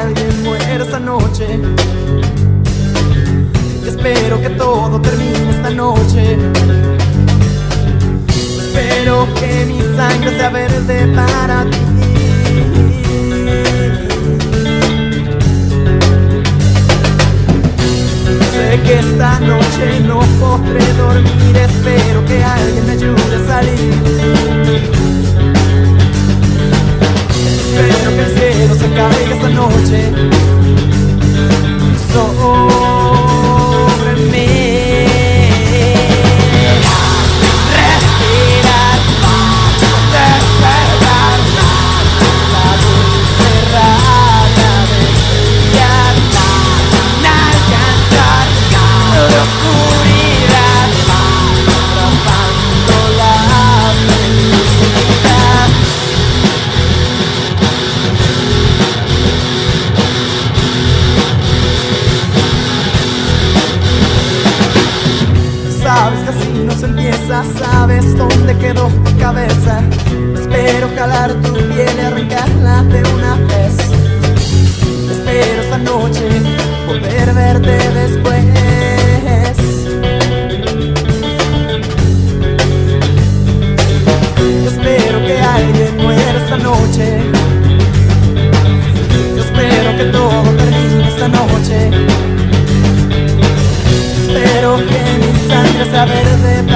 alguien muera esta noche. Y espero que todo termine esta noche. Espero que mi sangre sea verde para ti. Sé que esta noche no podré dormir, espero que alguien me ayude a salir. Espero que el cielo se caiga. Esta noche Sabes que así no se empieza, sabes dónde quedó tu cabeza. Espero jalar tu piel y arrancarla de una verde.